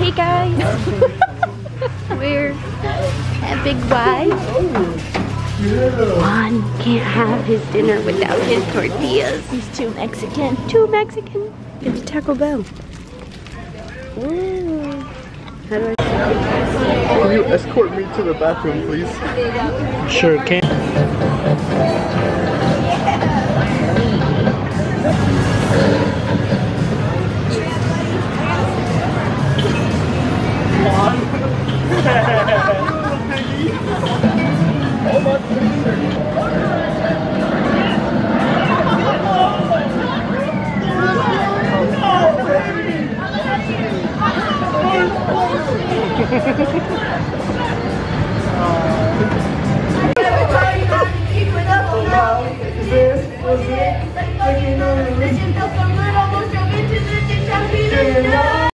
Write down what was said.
Hey guys, we're at Big Y. Juan can't have his dinner without his tortillas. He's too Mexican. Too Mexican. Get to Taco Bell. Ooh. How do I Can you escort me to the bathroom, please? Sure can. Me siento con